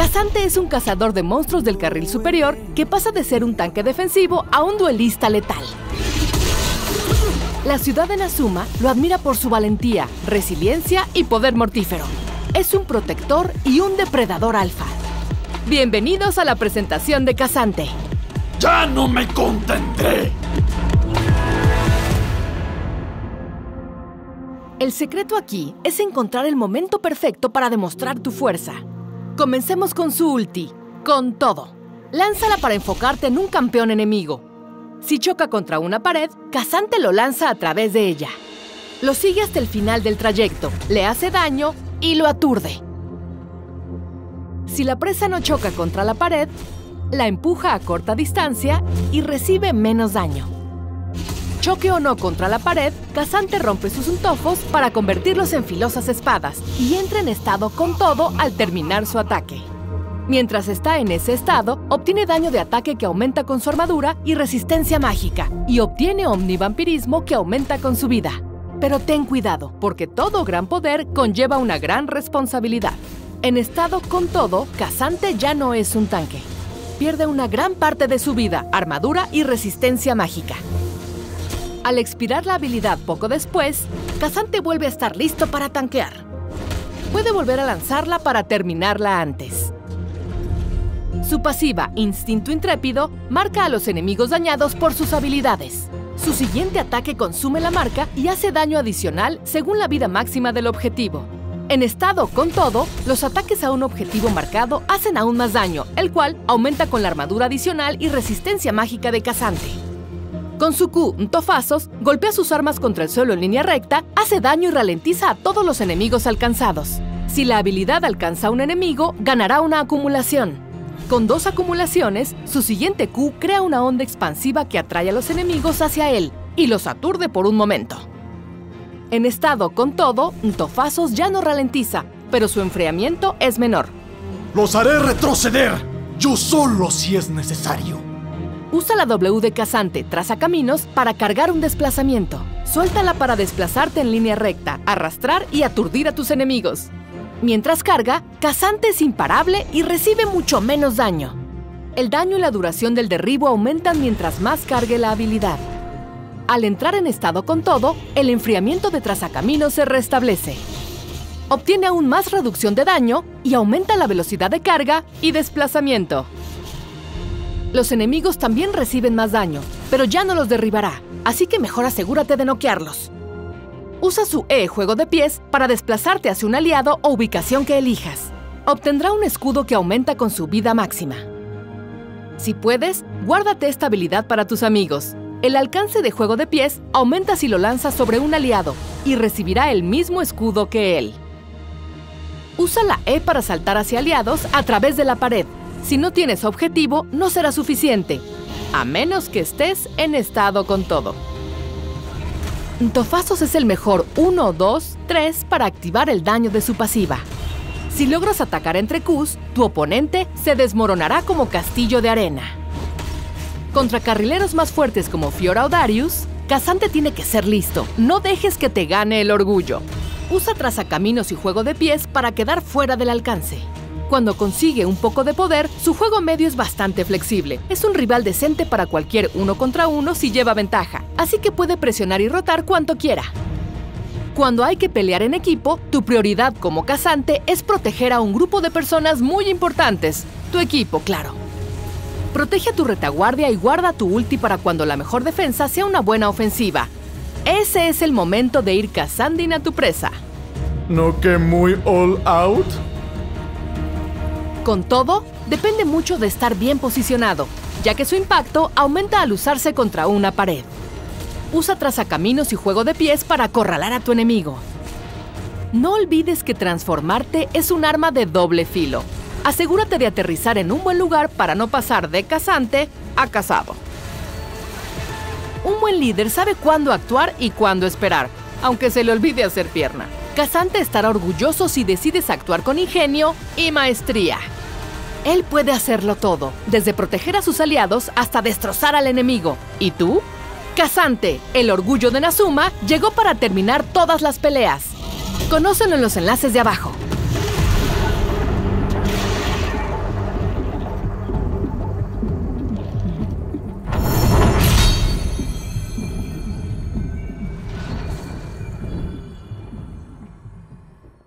Kazante es un cazador de monstruos del carril superior que pasa de ser un tanque defensivo a un duelista letal. La ciudad de Nazuma lo admira por su valentía, resiliencia y poder mortífero. Es un protector y un depredador alfa. Bienvenidos a la presentación de Kazante. ¡Ya no me contendré! El secreto aquí es encontrar el momento perfecto para demostrar tu fuerza. Comencemos con su ulti, con todo. Lánzala para enfocarte en un campeón enemigo. Si choca contra una pared, Kazante lo lanza a través de ella. Lo sigue hasta el final del trayecto, le hace daño y lo aturde. Si la presa no choca contra la pared, la empuja a corta distancia y recibe menos daño. Choque o no contra la pared, Kazante rompe sus untofos para convertirlos en filosas espadas y entra en estado con todo al terminar su ataque. Mientras está en ese estado, obtiene daño de ataque que aumenta con su armadura y resistencia mágica, y obtiene omnivampirismo que aumenta con su vida. Pero ten cuidado, porque todo gran poder conlleva una gran responsabilidad. En estado con todo, Kazante ya no es un tanque. Pierde una gran parte de su vida, armadura y resistencia mágica. Al expirar la habilidad poco después, Kazante vuelve a estar listo para tanquear. Puede volver a lanzarla para terminarla antes. Su pasiva, Instinto Intrépido, marca a los enemigos dañados por sus habilidades. Su siguiente ataque consume la marca y hace daño adicional según la vida máxima del objetivo. En estado con todo, los ataques a un objetivo marcado hacen aún más daño, el cual aumenta con la armadura adicional y resistencia mágica de Kazante. Con su Q, Tofazos, golpea sus armas contra el suelo en línea recta, hace daño y ralentiza a todos los enemigos alcanzados. Si la habilidad alcanza a un enemigo, ganará una acumulación. Con dos acumulaciones, su siguiente Q crea una onda expansiva que atrae a los enemigos hacia él y los aturde por un momento. En estado con todo, Tofazos ya no ralentiza, pero su enfriamiento es menor. ¡Los haré retroceder! Yo solo si es necesario. Usa la W de Cazante, traza caminos para cargar un desplazamiento. Suéltala para desplazarte en línea recta, arrastrar y aturdir a tus enemigos. Mientras carga, Cazante es imparable y recibe mucho menos daño. El daño y la duración del derribo aumentan mientras más cargue la habilidad. Al entrar en estado con todo, el enfriamiento de trazacaminos se restablece. Obtiene aún más reducción de daño y aumenta la velocidad de carga y desplazamiento. Los enemigos también reciben más daño, pero ya no los derribará, así que mejor asegúrate de noquearlos. Usa su E juego de pies para desplazarte hacia un aliado o ubicación que elijas. Obtendrá un escudo que aumenta con su vida máxima. Si puedes, guárdate esta habilidad para tus amigos. El alcance de juego de pies aumenta si lo lanzas sobre un aliado y recibirá el mismo escudo que él. Usa la E para saltar hacia aliados a través de la pared si no tienes objetivo, no será suficiente, a menos que estés en estado con todo. Tofazos es el mejor 1, 2, 3 para activar el daño de su pasiva. Si logras atacar entre Qs, tu oponente se desmoronará como castillo de arena. Contra carrileros más fuertes como Fiora o Darius, Kazante tiene que ser listo. No dejes que te gane el orgullo. Usa trazacaminos y juego de pies para quedar fuera del alcance. Cuando consigue un poco de poder, su juego medio es bastante flexible. Es un rival decente para cualquier uno contra uno si lleva ventaja, así que puede presionar y rotar cuanto quiera. Cuando hay que pelear en equipo, tu prioridad como cazante es proteger a un grupo de personas muy importantes. Tu equipo, claro. Protege a tu retaguardia y guarda tu ulti para cuando la mejor defensa sea una buena ofensiva. Ese es el momento de ir cazando a tu presa. ¿No que muy all out? Con todo, depende mucho de estar bien posicionado, ya que su impacto aumenta al usarse contra una pared. Usa trazacaminos y juego de pies para acorralar a tu enemigo. No olvides que transformarte es un arma de doble filo. Asegúrate de aterrizar en un buen lugar para no pasar de cazante a cazado. Un buen líder sabe cuándo actuar y cuándo esperar, aunque se le olvide hacer pierna. Kazante estará orgulloso si decides actuar con ingenio y maestría. Él puede hacerlo todo, desde proteger a sus aliados hasta destrozar al enemigo. ¿Y tú? Kazante, el orgullo de Nazuma, llegó para terminar todas las peleas. Conócelo en los enlaces de abajo.